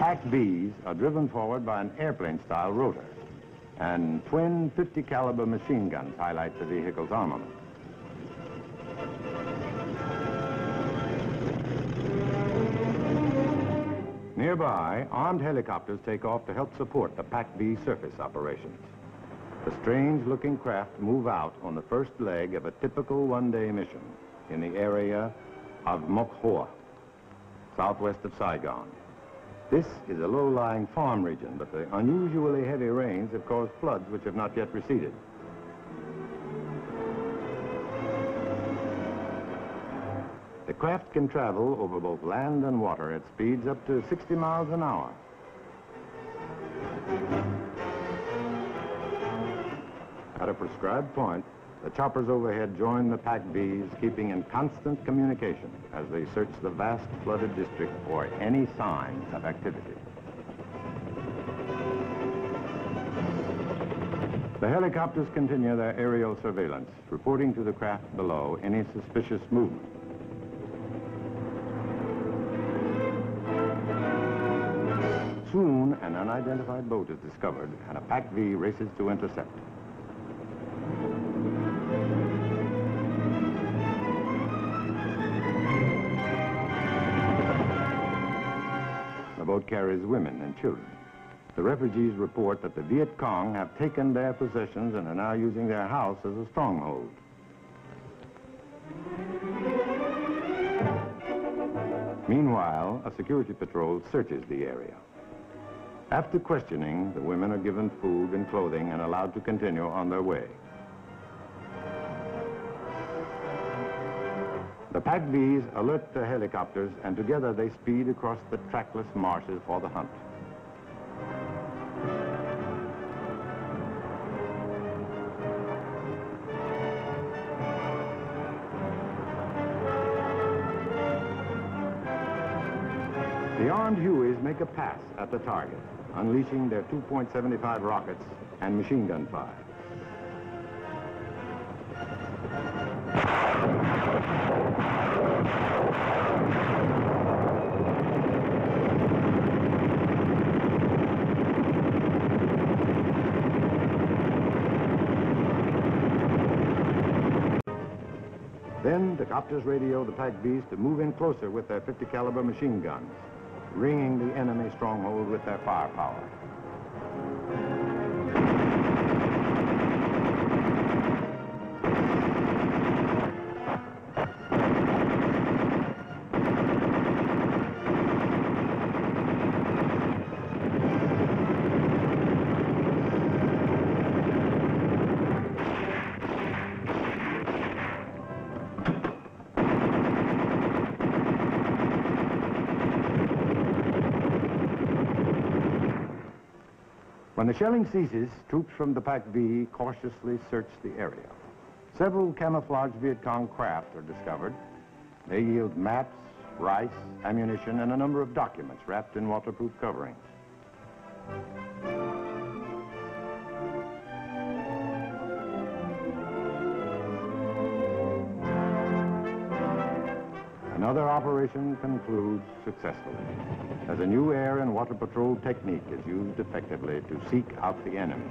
PAC-Vs are driven forward by an airplane-style rotor, and twin 50 caliber machine guns highlight the vehicle's armament. Nearby, armed helicopters take off to help support the PAC-V surface operations. The strange-looking craft move out on the first leg of a typical one-day mission in the area of Mok Hoa, southwest of Saigon. This is a low-lying farm region, but the unusually heavy rains have caused floods which have not yet receded. The craft can travel over both land and water at speeds up to 60 miles an hour. At a prescribed point, the choppers overhead join the PAC-Vs, keeping in constant communication as they search the vast flooded district for any signs of activity. The helicopters continue their aerial surveillance, reporting to the craft below any suspicious movement. Soon, an unidentified boat is discovered, and a PAC-V races to intercept. Carries women and children. The refugees report that the Viet Cong have taken their possessions and are now using their house as a stronghold. Meanwhile, a security patrol searches the area. After questioning, the women are given food and clothing and allowed to continue on their way. The PAC-Vs alert the helicopters and together they speed across the trackless marshes for the hunt. The armed Hueys make a pass at the target, unleashing their 2.75 rockets and machine gun fire. Then the copters radio the PAC-Vs to move in closer with their 50 caliber machine guns, ringing the enemy stronghold with their firepower. When the shelling ceases, troops from the PAC-V cautiously search the area. Several camouflaged Viet Cong craft are discovered. They yield maps, rice, ammunition, and a number of documents wrapped in waterproof coverings. Another operation concludes successfully, as a new air and water patrol technique is used effectively to seek out the enemy.